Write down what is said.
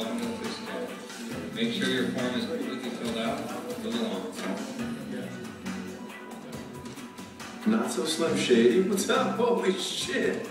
welcome to the. Make sure your form is completely filled out, fill along. Not so Slim Shady. What's up? Holy shit.